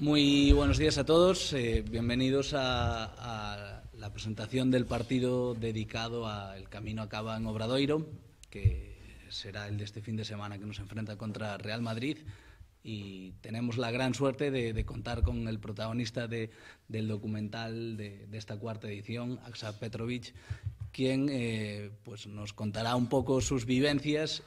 Muy buenos días a todos. Eh, bienvenidos a, la presentación del partido dedicado al Camino a Cava en Obradoiro, que será el de este fin de semana que nos enfrenta contra Real Madrid. Y tenemos la gran suerte de, contar con el protagonista de, del documental de, de, esta cuarta edición, Aksa Petrovic, quien eh, pues nos contará un poco sus vivencias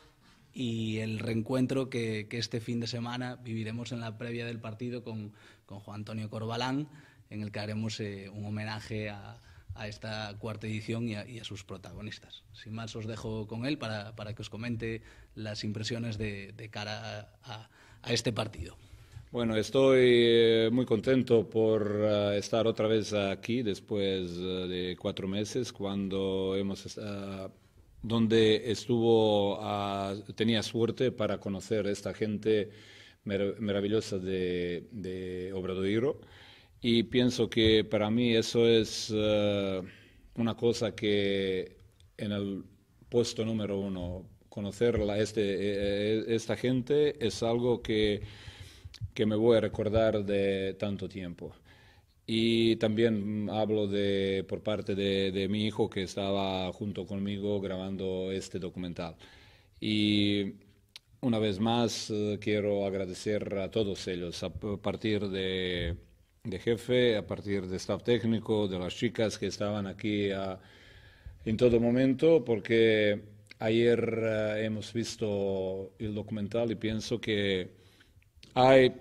y el reencuentro que, que, este fin de semana viviremos en la previa del partido con, con Juan Antonio Corbalán, en el que haremos eh, un homenaje a, a, esta cuarta edición y a, y a, sus protagonistas. Sin más, os dejo con él para, para que os comente las impresiones de, de cara a, a, este partido. Bueno, estoy eh, muy contento por uh, estar otra vez aquí después uh, de cuatro meses, cuando hemos uh, donde estuvo, uh, tenía suerte para conocer a esta gente mar maravillosa de, de y pienso que para mí eso es uh, una cosa que en el puesto número uno, conocer la, este, eh, esta gente es algo que, que me voy a recordar de tanto tiempo. Y también hablo de, por parte de, de, mi hijo que estaba junto conmigo grabando este documental. Y una vez más uh, quiero agradecer a todos ellos, a partir de, de, jefe, a partir de staff técnico, de las chicas que estaban aquí uh, en todo momento, porque ayer uh, hemos visto el documental y pienso que hay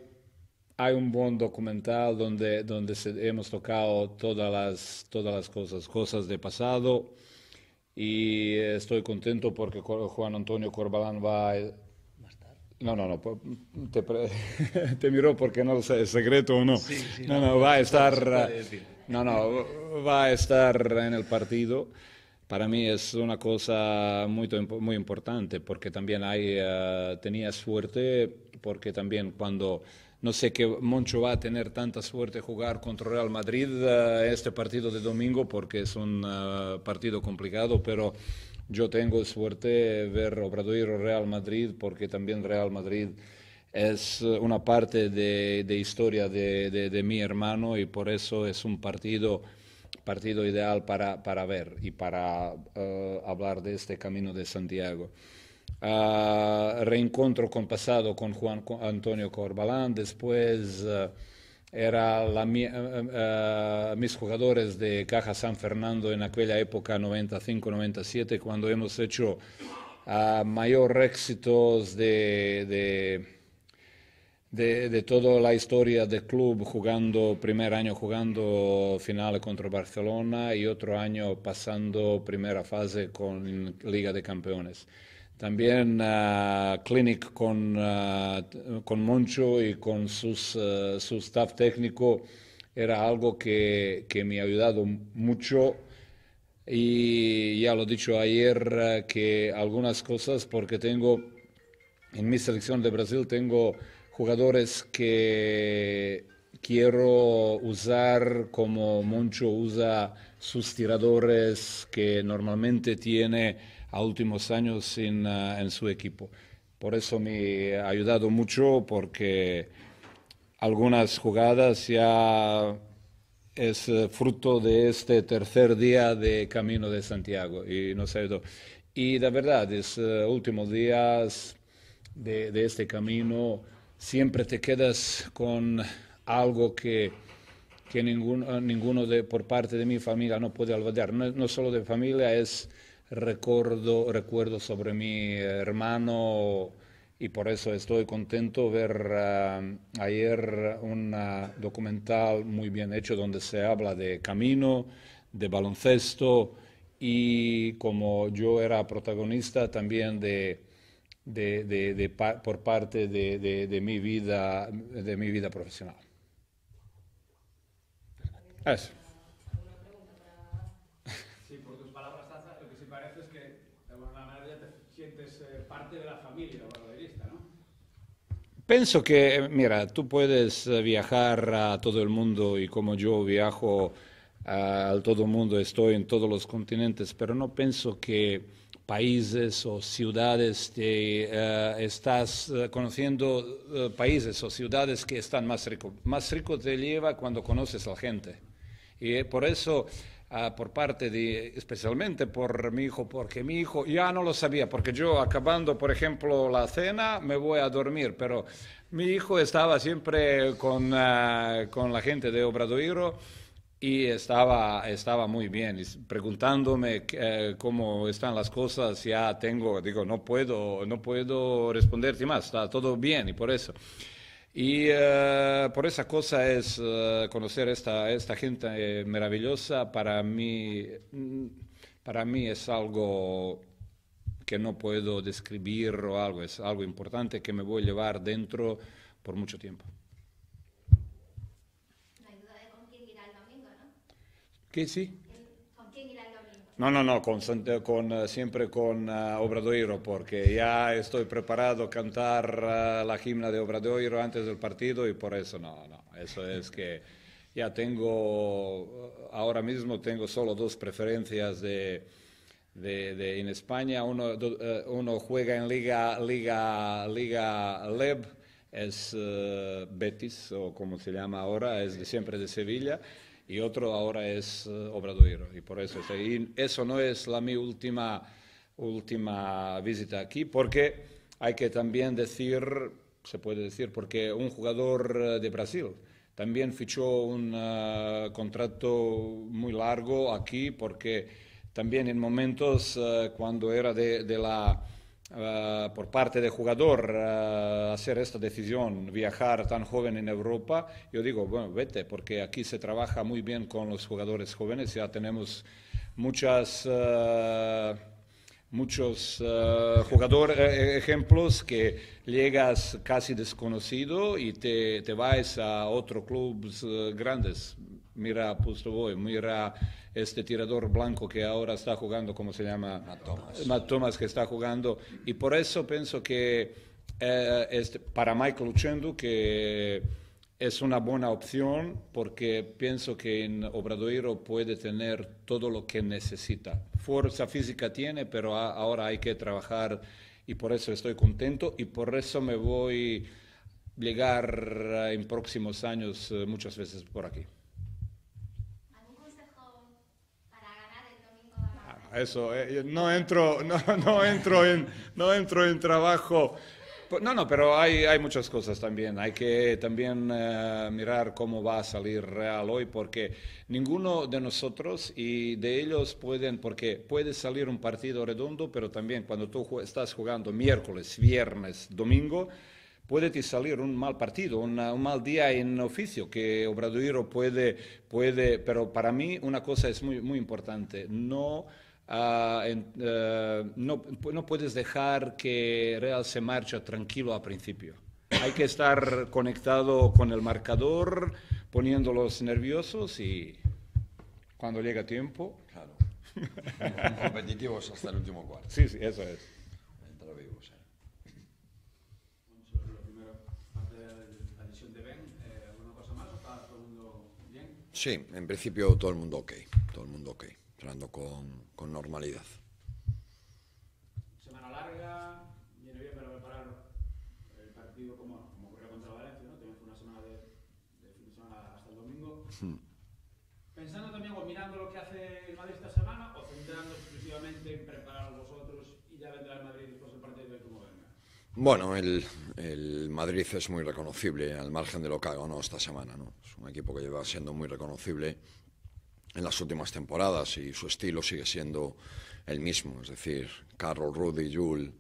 hay un buen documental donde, donde hemos tocado todas las, todas las cosas, cosas de pasado, y estoy contento porque Juan Antonio Corbalán va a... No, no, no, te, te miró porque no sé, es secreto o no. Sí, sí, no, no, no, va a estar... No, no, va a estar en el partido. Para mí es una cosa muy, muy importante porque también hay, uh, tenía suerte porque también cuando no sé que Moncho va a tener tanta suerte jugar contra Real Madrid uh, este partido de domingo porque es un uh, partido complicado, pero yo tengo suerte ver Obradoiro Real Madrid porque también Real Madrid es una parte de, de historia de, de, mi hermano y por eso es un partido, partido ideal para, para ver y para hablar de este camino de Santiago. Uh, reencontro con pasado con Juan Antonio Corbalán, después uh, era la, uh, mis jugadores de Caja San Fernando en aquella época 95-97 cuando hemos hecho mayor éxitos de, de, de, de, toda la historia del club jugando, primer año jugando final contra Barcelona y otro año pasando primera fase con Liga de Campeones también uh, Clinic con, uh, con, Moncho y con sus, uh, su staff técnico era algo que, que, me ha ayudado mucho. Y ya lo he dicho ayer que algunas cosas porque tengo en mi selección de Brasil tengo jugadores que quiero usar como Moncho usa sus tiradores que normalmente tiene a últimos años en, uh, en, su equipo. Por eso me ha ayudado mucho porque algunas jugadas ya es uh, fruto de este tercer día de Camino de Santiago y nos ayudó. Y de verdad, es uh, últimos días de, de, este camino siempre te quedas con algo que, que ningún, ninguno de, por parte de mi familia no puede olvidar. No, no solo de familia, es recuerdo, recuerdo sobre mi hermano y por eso estoy contento ver uh, ayer un uh, documental muy bien hecho donde se habla de camino, de baloncesto y como yo era protagonista también de, de, de, por parte de, mi vida, de mi vida profesional. Eso. Penso que, mira, tú puedes eh, viajar a todo el mundo y como yo viajo a todo el mundo, estoy en todos los continentes, pero no pienso que países o ciudades, te, estás conociendo países o ciudades que están más ricos. Más rico te lleva cuando conoces a la gente. Y por eso Ah, por parte de, especialmente por mi hijo, porque mi hijo ya no lo sabía, porque yo acabando, por ejemplo, la cena, me voy a dormir, pero mi hijo estaba siempre con, ah, con la gente de Obradoiro y estaba, estaba muy bien, preguntándome eh, cómo están las cosas, ya tengo, digo, no puedo, no puedo responderte más, está todo bien y por eso. Y eh, por esa cosa es eh, conocer esta, esta gente eh, maravillosa, para mí, mm, para mí es algo que no puedo describir o algo, es algo importante que me voy a llevar dentro por mucho tiempo. No hay duda de con quién irá el domingo, ¿no? ¿Qué sí? No, no, no, con, con, eh, siempre con uh, Obradoiro, porque ya estoy preparado a cantar uh, la himna de Obradoiro antes del partido y por eso no, no, eso es que ya tengo, ahora mismo tengo solo dos preferencias de, de, de en España, uno, do, uh, uno, juega en Liga, Liga, Liga Leb, es Betis, o como se llama ahora, es de, siempre de Sevilla, y otro ahora es uh, Obradoiro. Y por eso, y eso no es la mi última, última visita aquí, porque hay que también decir, se puede decir, porque un jugador eh, de Brasil también fichó un uh, contrato muy largo aquí, porque también en momentos uh, cuando era de, de la Uh, por parte del jugador uh, hacer esta decisión, viajar tan joven en Europa, yo digo, bueno, vete, porque aquí se trabaja muy bien con los jugadores jóvenes, ya tenemos muchas, uh, muchos jugadores, ejemplos que llegas casi desconocido y te, te vas a otros clubes grandes. Mira Pustovoy, mira este tirador blanco que ahora está jugando, ¿cómo se llama? Matt Thomas. Matt Thomas que está jugando. Y por eso pienso que eh, este, para Michael Uchendu, que es una buena opción, porque pienso que en Obradoiro puede tener todo lo que necesita. Fuerza física tiene, pero a, ahora hay que trabajar y por eso estoy contento y por eso me voy a llegar en próximos años eh, muchas veces por aquí. Eso, eh, no, entro, no, no, entro en, no entro en trabajo. No, no, pero hay, hay muchas cosas también. Hay que también uh, mirar cómo va a salir Real hoy, porque ninguno de nosotros y de ellos pueden, porque puede salir un partido redondo, pero también cuando tú estás jugando miércoles, viernes, domingo, puede salir un mal partido, un mal día en oficio, que Obradoiro puede, puede, pero para mí una cosa es muy, muy importante, no Uh, en, uh, no, no, puedes dejar que Real se marche tranquilo al principio. Hay que estar conectado con el marcador, poniéndolos nerviosos y cuando llega tiempo. Claro. Competitivos hasta el último cuarto. Sí, sí, eso es. Lo vimos, ¿eh? Sí, en principio todo el mundo ok, todo el mundo ok entrando con, con normalidad. Semana larga, viene bien para preparar el partido como, como ocurrió contra Valencia, ¿no? Tenemos una semana de, de fin de semana hasta el domingo. Hmm. Pensando también o mirando lo que hace el Madrid esta semana o centrando exclusivamente en preparar vosotros y ya vendrá el Madrid después del partido ver cómo venga. Bueno, el, el, Madrid es muy reconocible al margen de lo que haga no esta semana. ¿no? Es un equipo que lleva siendo muy reconocible en las últimas temporadas y su estilo sigue siendo el mismo, es decir, Carroll, Rudy, Jules,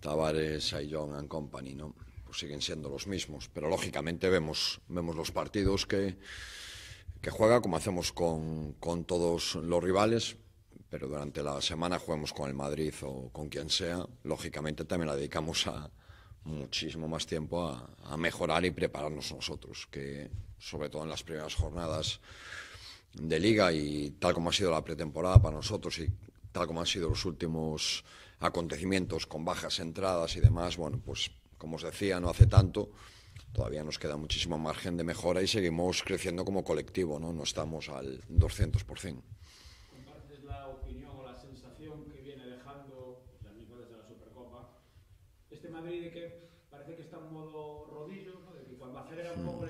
Tavares, Ayllón and Company, ¿no? Pues siguen siendo los mismos, pero lógicamente vemos, vemos los partidos que, que juega como hacemos con, con todos los rivales, pero durante la semana juguemos con el Madrid o con quien sea, lógicamente también la dedicamos a muchísimo más tiempo a, a mejorar y prepararnos nosotros, que sobre todo en las primeras jornadas de liga y tal como ha sido la pretemporada para nosotros y tal como han sido los últimos acontecimientos con bajas entradas y demás, bueno, pues como os decía, no hace tanto, todavía nos queda muchísimo margen de mejora y seguimos creciendo como colectivo, ¿no? No estamos al 200%. ¿Compartes la opinión o la sensación que viene dejando, desde la Supercopa, este Madrid de que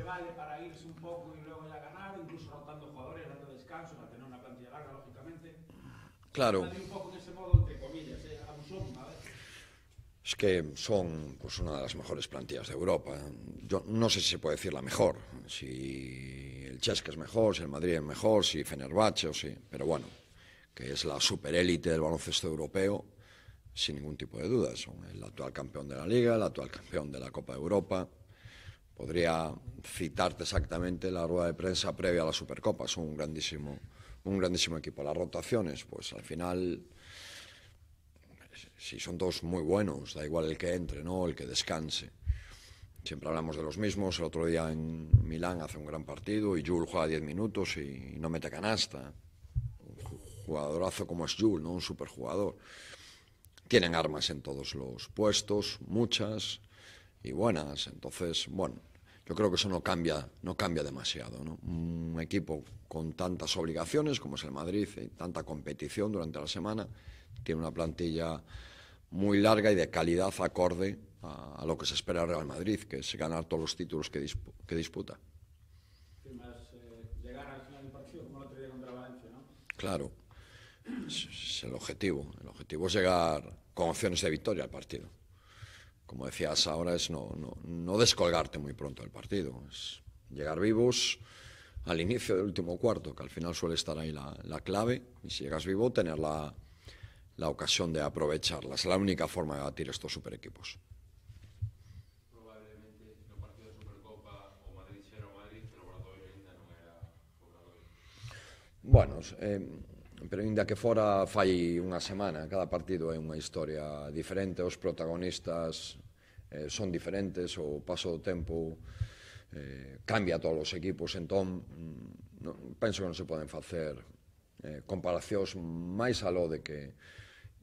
vale para irse un poco y luego ya ganar, incluso rotando jugadores, dando tener una plantilla larga, lógicamente. Claro. Un poco en ese modo, entre comillas, ¿eh? a. Es que son pues, una de las mejores plantillas de Europa. Yo no sé si se puede decir la mejor, si el Chesca es mejor, si el Madrid es mejor, si Fenerbahce o sí, pero bueno, que es la superélite del baloncesto europeo, sin ningún tipo de duda. Son el actual campeón de la Liga, el actual campeón de la Copa de Europa. Podría citarte exactamente la rueda de prensa previa a la Supercopa. Son un grandísimo, un grandísimo equipo. Las rotaciones, pues al final si son todos muy buenos, da igual el que entre, ¿no? el que descanse. Siempre hablamos de los mismos. El otro día en Milán hace un gran partido y Jules juega 10 minutos y no mete canasta. Un jugadorazo como es Jules, ¿no? un superjugador. Tienen armas en todos los puestos, muchas y buenas. Entonces, bueno, yo creo que eso no cambia, no cambia demasiado. ¿no? Un equipo con tantas obligaciones como es el Madrid y tanta competición durante la semana tiene una plantilla muy larga y de calidad acorde a, a lo que se espera del Real Madrid, que es ganar todos los títulos que, dispu que disputa. Más, eh, llegar al final del partido como el otro día contra Valencia, ¿no? Claro, es, es el objetivo. El objetivo es llegar con opciones de victoria al partido. como decías ahora, es no, no, no descolgarte muy pronto del partido, es llegar vivos al inicio del último cuarto, que al final suele estar ahí la, la clave, y si llegas vivo, tener la, la ocasión de aprovecharla. Es la única forma de batir estos super equipos. Bueno, eh, pero inda que fora fai unha semana, cada partido é unha historia diferente, os protagonistas eh, son diferentes, o paso do tempo eh, cambia todos os equipos, entón mm, no, penso que non se poden facer eh, comparacións máis aló de que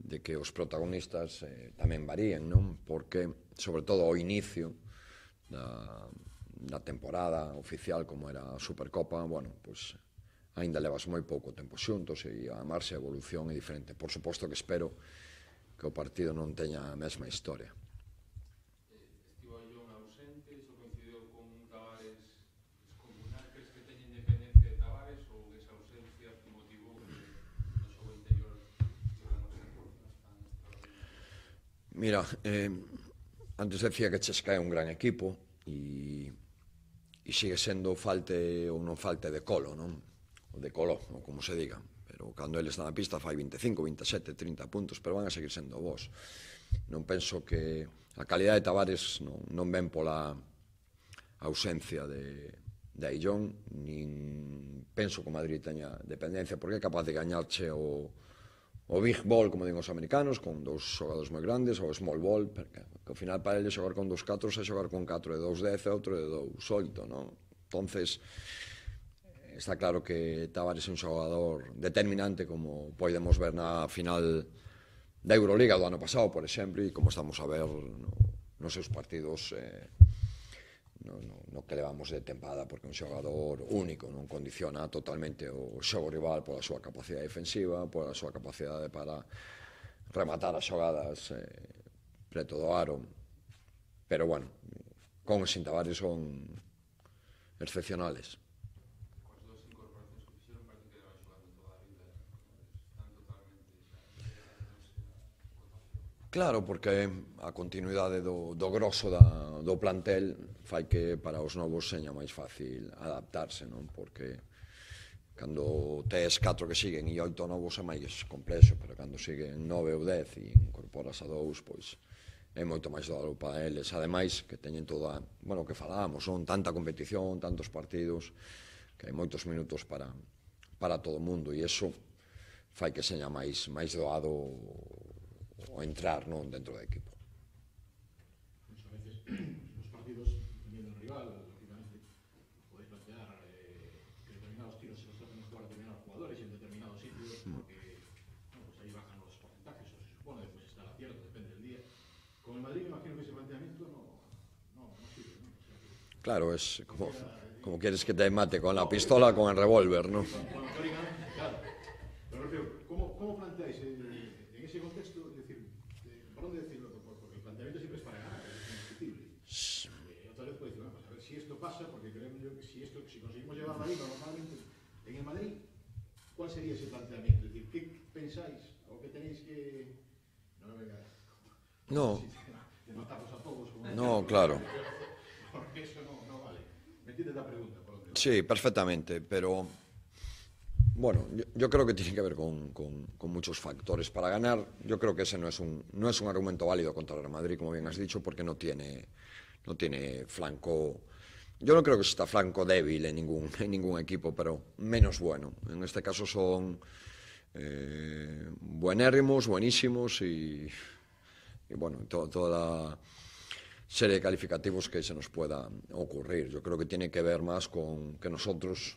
de que os protagonistas eh, tamén varíen, non? Porque, sobre todo, ao inicio da, da temporada oficial, como era a Supercopa, bueno, pues, aínda levas moi pouco tempo xuntos e a marxa a evolución é diferente. Por suposto que espero que o partido non teña a mesma historia. Estivo John ausente, iso coincidiu con un Tavares descomunal, crees que teña independencia de Tavares ou esa ausencia motivou que no xogo interior Mira, eh, antes decía que Chesca é un gran equipo e, e sigue sendo falte ou non falte de colo, non? de colo, ou como se diga. Pero cando ele está na pista fai 25, 27, 30 puntos, pero van a seguir sendo vos. Non penso que a calidad de Tavares non, non ven pola ausencia de, de Aillón, nin penso que o Madrid teña dependencia, porque é capaz de gañarche o, o big ball, como digo os americanos, con dous xogadores moi grandes, ou small ball, porque ao final para ele xogar con dous catros é xogar con catro de dous dez e outro de dous oito, non? Entonces, está claro que Tavares é un xogador determinante como podemos ver na final da Euroliga do ano pasado, por exemplo, e como estamos a ver no, nos seus partidos eh, no, no, no que levamos de tempada, porque é un xogador único, non condiciona totalmente o xogo rival pola súa capacidade defensiva, pola súa capacidade para rematar as xogadas eh, preto do aro. Pero bueno, con e sin Tavares son excepcionales. Claro, porque a continuidade do, do grosso da, do plantel fai que para os novos seña máis fácil adaptarse, non? Porque cando tes catro que siguen e oito novos é máis complexo, pero cando siguen nove ou dez e incorporas a dous, pois é moito máis doado para eles. Ademais, que teñen toda, bueno, que falábamos, son tanta competición, tantos partidos, que hai moitos minutos para, para todo o mundo, e eso fai que seña máis, máis doado o entrar non dentro do equipo. Muchas veces os partidos, viendo el rival, lógicamente, podéis plantear eh, que determinados tiros se los traten de jugar determinados jugadores en determinados sitios, porque bueno, pues ahí bajan los porcentajes, o se supone, después está la tierra, depende del día. Con el Madrid me imagino que ese planteamiento no, no, no sirve. ¿no? O sea, que... Claro, es como, como quieres que te mate con la pistola, con el revólver, ¿no? Bueno, No. De matarlos a todos. No, claro. Porque eso no, no vale. ¿Me entiendes la pregunta? Por va? Sí, perfectamente, pero bueno, yo, yo creo que tiene que ver con, con- con muchos factores. Para ganar, yo creo que ese no es un, no es un argumento válido contra el Real Madrid, como bien has dicho, porque no tiene, no tiene flanco. Yo no creo que está flanco débil en ningún, en ningún equipo, pero menos bueno. En este caso son eh, buenérrimos, buenísimos y, y bueno, to- toda la serie de calificativos que se nos pueda ocurrir. Yo creo que tiene que ver más con que nosotros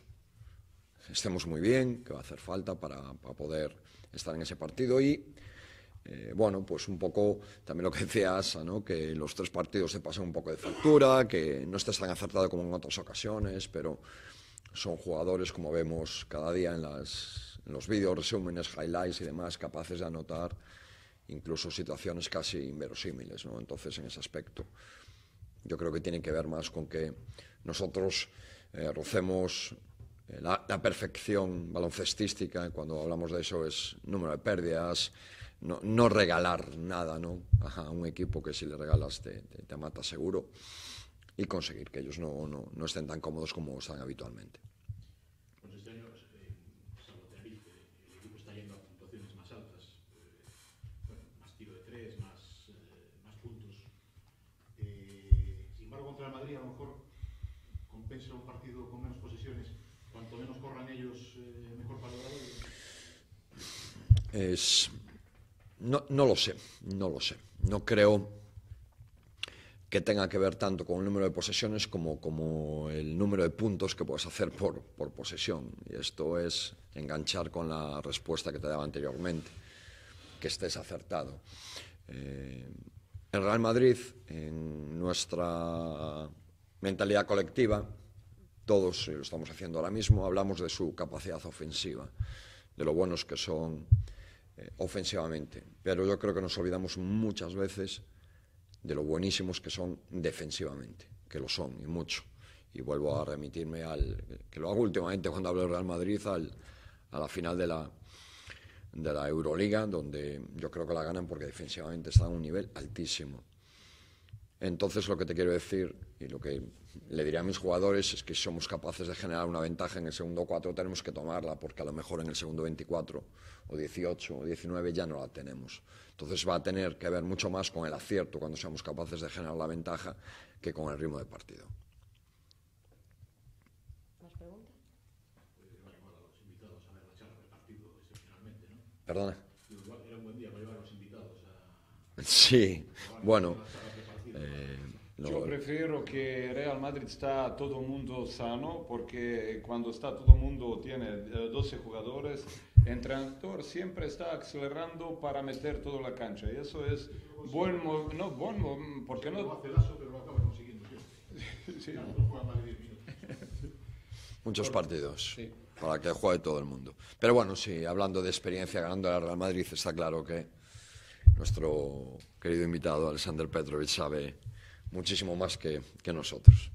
estemos muy bien, que va a hacer falta para, para poder estar en ese partido y eh, bueno, pues un poco también lo que decía Asa, ¿no? que los tres partidos se pasan un poco de factura, que no estés tan acertado como en otras ocasiones, pero son jugadores, como vemos cada día en, las, en los vídeos, resúmenes, highlights y demás, capaces de anotar incluso situaciones casi inverosímiles, ¿no? Entonces, en ese aspecto, yo creo que tiene que ver más con que nosotros eh, rocemos eh, la, la, perfección baloncestística, cuando hablamos de eso es número de pérdidas, no, no regalar nada, ¿no? a un equipo que si le regalas te, te, te mata seguro y conseguir que ellos no, no, no estén tan cómodos como están habitualmente. A lo mejor compensa un partido con menos posesiones. Cuanto menos corran ellos, eh, mejor para el. Es, no, no lo sé, no lo sé. No creo que tenga que ver tanto con el número de posesiones como, como el número de puntos que puedes hacer por, por posesión. Y esto es enganchar con la respuesta que te daba anteriormente, que estés acertado. Eh, en Real Madrid, en nuestra mentalidad colectiva, todos, y lo estamos haciendo ahora mismo, hablamos de su capacidad ofensiva, de lo buenos que son eh, ofensivamente. Pero yo creo que nos olvidamos muchas veces de lo buenísimos que son defensivamente, que lo son y mucho. Y vuelvo a remitirme al, que lo hago últimamente cuando hablo del Real Madrid, al, a la final de la, de la Euroliga, donde yo creo que la ganan porque defensivamente están a un nivel altísimo. Entonces lo que te quiero decir y lo que le diré a mis jugadores es que si somos capaces de generar una ventaja en el segundo 4 tenemos que tomarla porque a lo mejor en el segundo 24 o 18 o 19 ya no la tenemos. Entonces va a tener que ver mucho más con el acierto cuando seamos capaces de generar la ventaja que con el ritmo de partido. ¿Más preguntas? Perdona. Digo, igual era un buen día para llevar a los invitados a... Sí, bueno. Eh, lo- Yo prefiero que Real Madrid está todo el mundo sano porque cuando está todo el mundo tiene eh, 12 jugadores, el entrenador siempre está acelerando para meter toda la cancha y eso es buen mo- no buen porque No no hace lazo, pero lo acaba consiguiendo siempre. sí. Claro, no juega más de 10 minutos. muchos partidos para que juegue todo el mundo. Pero bueno, sí, hablando de experiencia ganando al Real Madrid, está claro que nuestro querido invitado Alexander Petrovic sabe muchísimo más que, que nosotros.